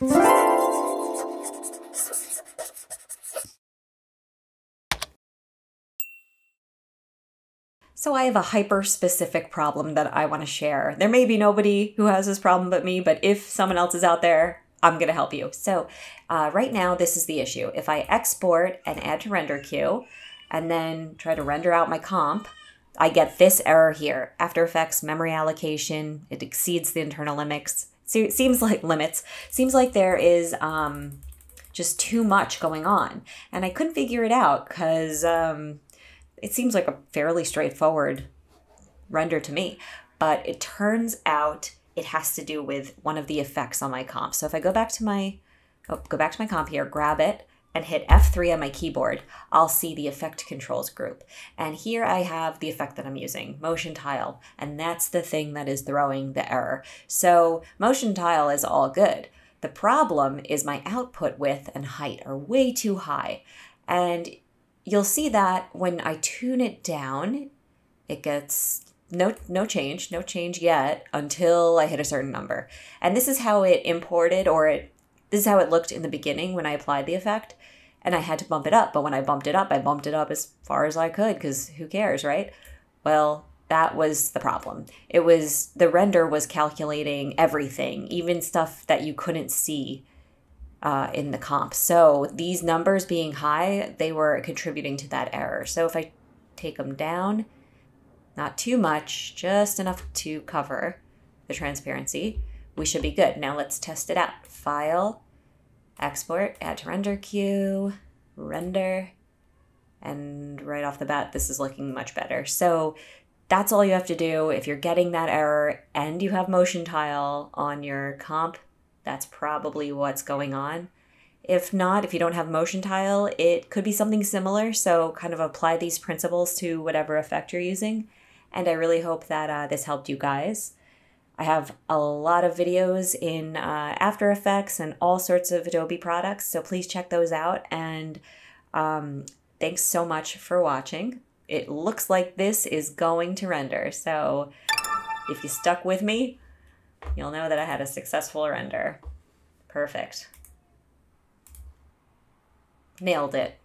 So I have a hyper specific problem that I want to share. There may be nobody who has this problem but me, but if someone else is out there, I'm going to help you. So uh, right now, this is the issue. If I export and add to render queue and then try to render out my comp, I get this error here. After Effects memory allocation, it exceeds the internal limits. So seems like limits. Seems like there is um, just too much going on. And I couldn't figure it out because um, it seems like a fairly straightforward render to me, but it turns out it has to do with one of the effects on my comp. So if I go back to my oh, go back to my comp here, grab it and hit F3 on my keyboard, I'll see the effect controls group. And here I have the effect that I'm using, motion tile, and that's the thing that is throwing the error. So motion tile is all good. The problem is my output width and height are way too high. And you'll see that when I tune it down, it gets no no change, no change yet until I hit a certain number. And this is how it imported or it this is how it looked in the beginning when I applied the effect. And I had to bump it up, but when I bumped it up, I bumped it up as far as I could because who cares, right? Well, that was the problem. It was the render was calculating everything, even stuff that you couldn't see uh, in the comp. So these numbers being high, they were contributing to that error. So if I take them down, not too much, just enough to cover the transparency, we should be good. Now let's test it out. File, export, add to render queue, render, and right off the bat, this is looking much better. So that's all you have to do. If you're getting that error and you have motion tile on your comp, that's probably what's going on. If not, if you don't have motion tile, it could be something similar. So kind of apply these principles to whatever effect you're using. And I really hope that uh, this helped you guys. I have a lot of videos in uh, After Effects and all sorts of Adobe products, so please check those out. And um, thanks so much for watching. It looks like this is going to render, so if you stuck with me, you'll know that I had a successful render. Perfect. Nailed it.